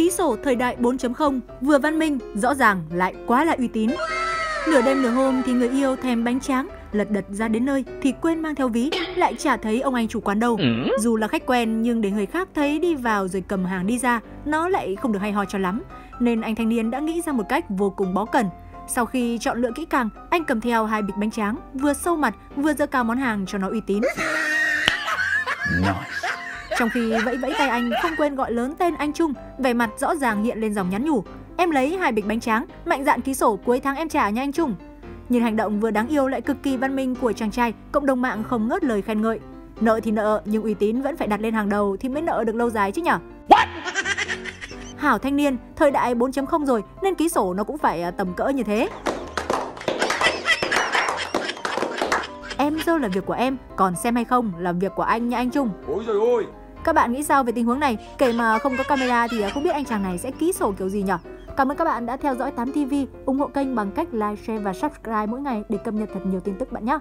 Ký sổ thời đại 4.0 vừa văn minh, rõ ràng lại quá là uy tín. Nửa đêm nửa hôm thì người yêu thèm bánh tráng, lật đật ra đến nơi thì quên mang theo ví, lại chả thấy ông anh chủ quán đâu. Dù là khách quen nhưng để người khác thấy đi vào rồi cầm hàng đi ra, nó lại không được hay ho cho lắm. Nên anh thanh niên đã nghĩ ra một cách vô cùng bó cần. Sau khi chọn lựa kỹ càng, anh cầm theo hai bịch bánh tráng, vừa sâu mặt, vừa dơ cao món hàng cho nó uy tín. Trong khi vẫy vẫy tay anh không quên gọi lớn tên anh Trung, vẻ mặt rõ ràng hiện lên dòng nhắn nhủ. Em lấy hai bịch bánh tráng, mạnh dạn ký sổ cuối tháng em trả nha anh Trung. Nhìn hành động vừa đáng yêu lại cực kỳ văn minh của chàng trai, cộng đồng mạng không ngớt lời khen ngợi. Nợ thì nợ, nhưng uy tín vẫn phải đặt lên hàng đầu thì mới nợ được lâu dài chứ nhở? Hảo thanh niên, thời đại 4.0 rồi nên ký sổ nó cũng phải à, tầm cỡ như thế. Em dâu là việc của em, còn xem hay không là việc của anh nha anh Trung. Ôi trời ơi các bạn nghĩ sao về tình huống này? Kể mà không có camera thì à, không biết anh chàng này sẽ ký sổ kiểu gì nhở? Cảm ơn các bạn đã theo dõi 8TV, ủng hộ kênh bằng cách like, share và subscribe mỗi ngày để cập nhật thật nhiều tin tức bạn nhé.